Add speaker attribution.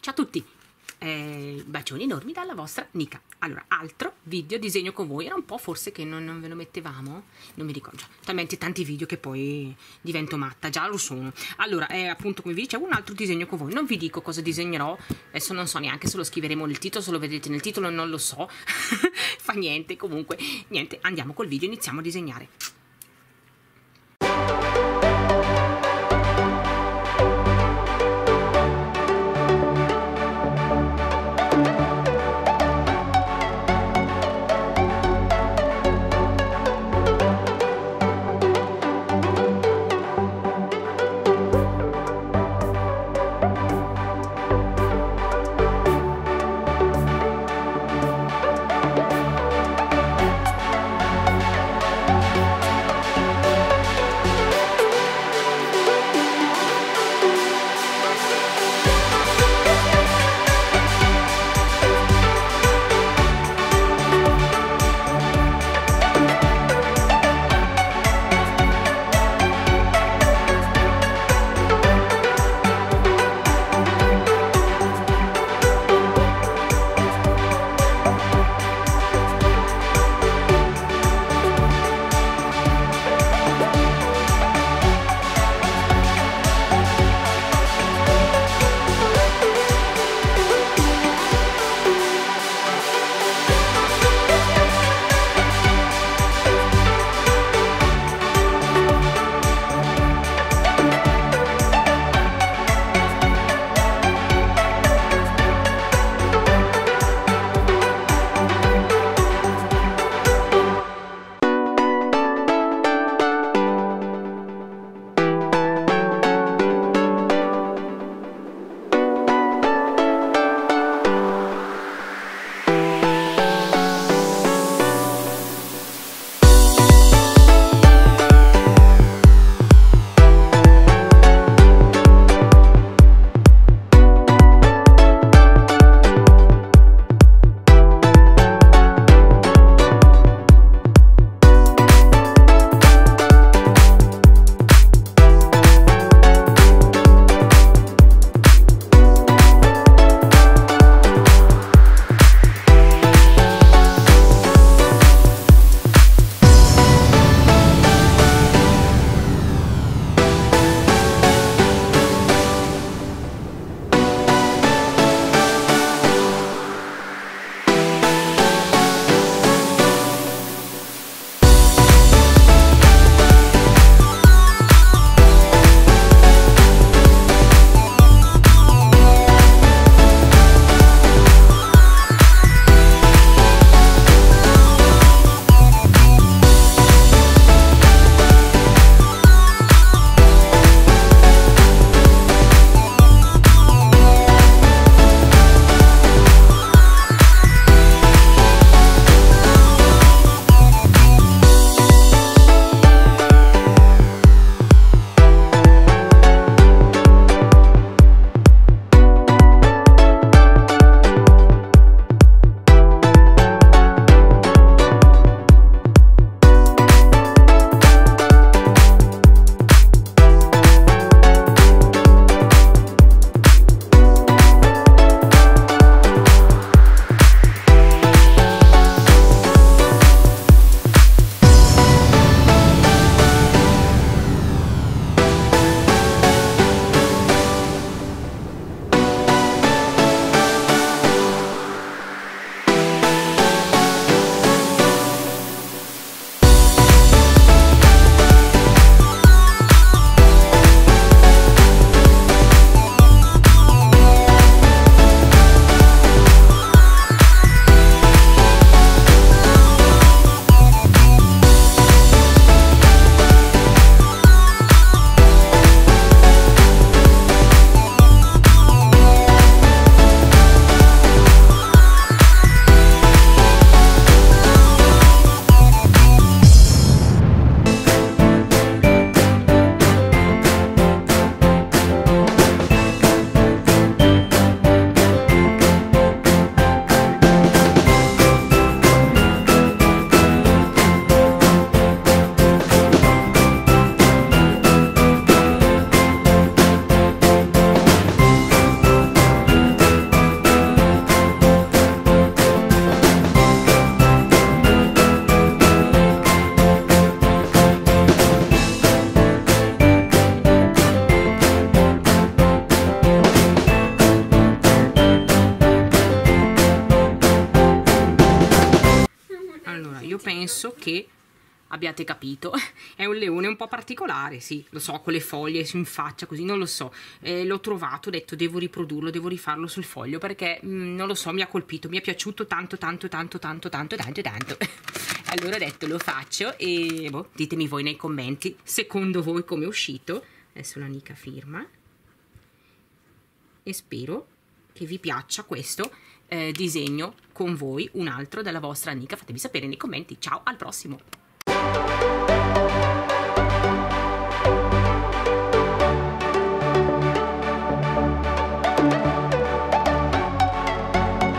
Speaker 1: Ciao a tutti, eh, bacioni enormi dalla vostra Nica. Allora, altro video disegno con voi. Era un po' forse che non, non ve lo mettevamo? Non mi ricordo. Talmente tanti video che poi divento matta. Già lo sono. Allora, eh, appunto, come vi dicevo, un altro disegno con voi. Non vi dico cosa disegnerò. Adesso non so neanche se lo scriveremo nel titolo, se lo vedete nel titolo, non lo so. Fa niente, comunque. Niente, andiamo col video, iniziamo a disegnare. Penso che abbiate capito. È un leone un po' particolare, sì, lo so, con le foglie in faccia, così, non lo so. Eh, l'ho trovato, ho detto devo riprodurlo, devo rifarlo sul foglio perché, mh, mm, non lo so, mi ha colpito, mi è piaciuto tanto, tanto, tanto, tanto, tanto, tanto, tanto. allora ho detto lo faccio e boh, ditemi voi nei commenti, secondo voi come è uscito. Adesso la Nica firma. E spero che vi piaccia questo eh, disegno con voi, un altro della vostra Nica. Fatemi sapere nei commenti. Ciao, al prossimo!